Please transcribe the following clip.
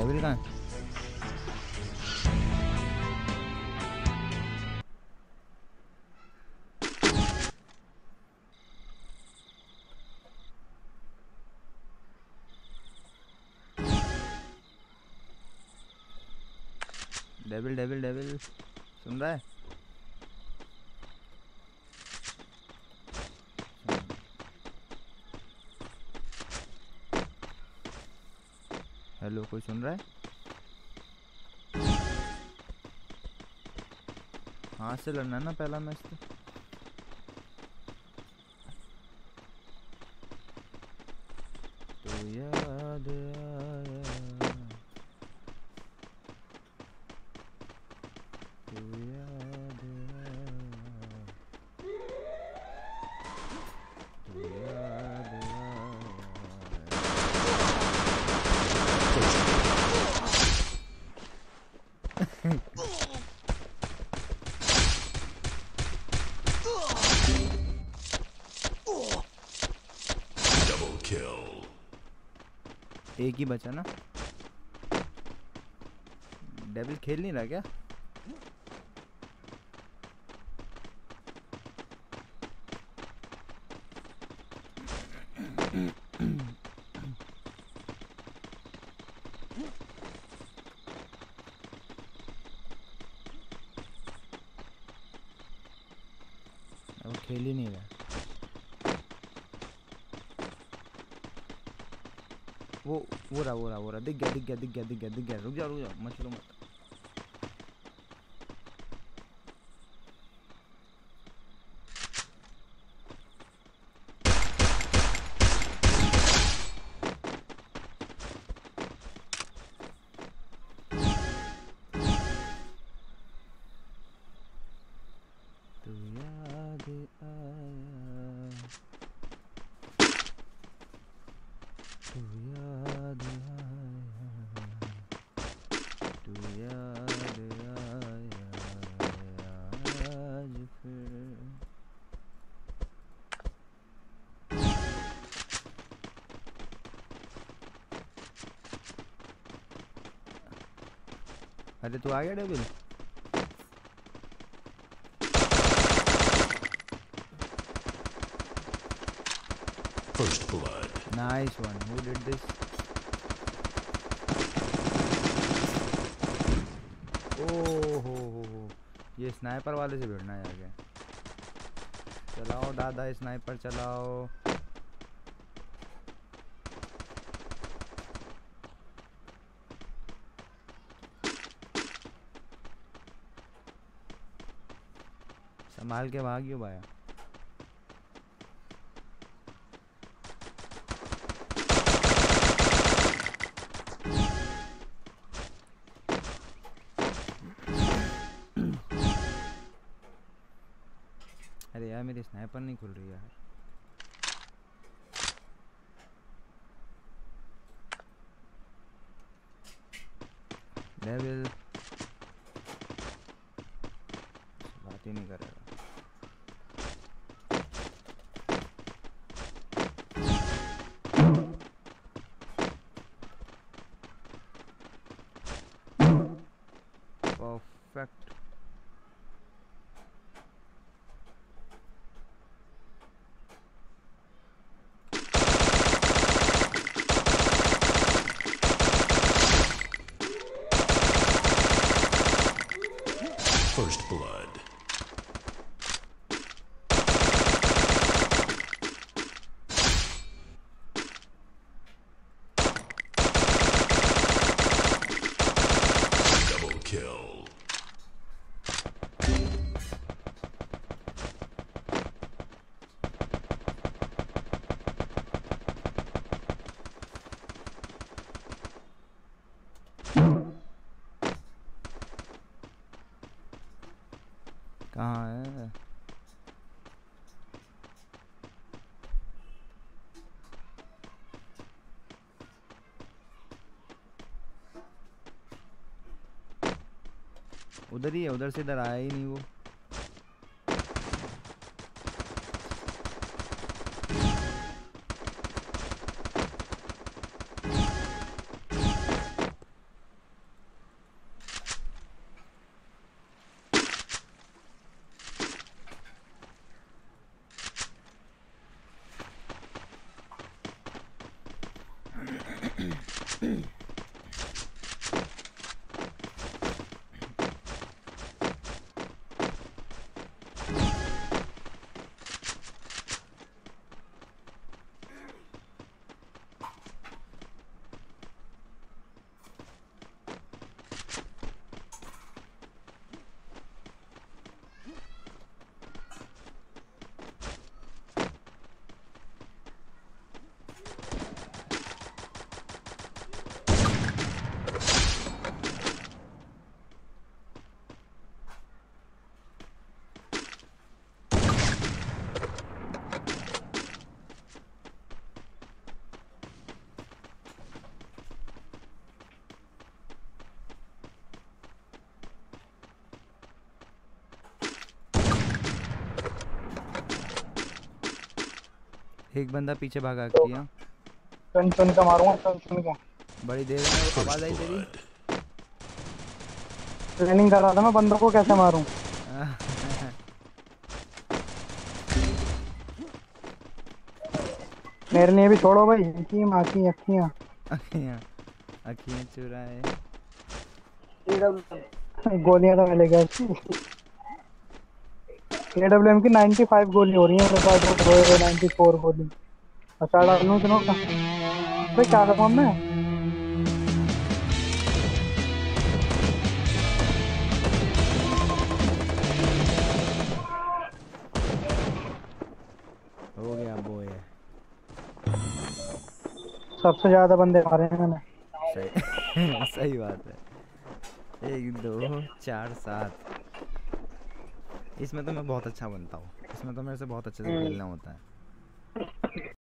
Devil कहाँ devil devil devil सुन रहा है हेलो कोई सुन रहा है? हाँ से लड़ना है ना पहला मैच तो। एक ही बचा ना। डेविल खेल नहीं रहा क्या? खेल ही नहीं रहा। वो वो रहा वो रहा वो रहा। दिख गया दिख गया दिख गया दिख गया दिख गया। रुक जा रुक जा, मत चलो मत। अरे तू आ गया devil First blood. Nice one. Who did this? ओह हो हो हो ये स्नाइपर वाले से भिड़ना है आगे चलाओ दादा स्नाइपर चलाओ संभाल के भागियो भाया। अरे यार, मेरी स्नाइपर नहीं खुल रही डेविल बात ही नहीं करेगा परफेक्ट perfect. उधर ही है उधर से इधर आया ही नहीं वो Mm-hmm. एक बंदा पीछे भागा तो- किया चुन चुन के मारूँगा चुन चुन के। बड़ी देर में आवाज़ आई तेरी. ट्रेनिंग कर रहा था मैं बंदों को कैसे मारूं? मेरे लिए भी छोड़ो भाई की माँ की अखियाँ अखियाँ अखियाँ चुराए। गोलियाँ तो मिले गया एडब्ल्यू एम की 95 गोली हो रही है मेरे पास वो है 94 गोली। अच्छा डाल लूँ सुनो का भाई क्या करूँ अब मैं? हो गया बोए सबसे ज़्यादा बंदे मारे हैं मैंने। सही सही बात है। एक दो चार सात। इसमें तो मैं बहुत अच्छा बनता हूँ। इसमें तो मेरे से बहुत अच्छे से खेलना होता है।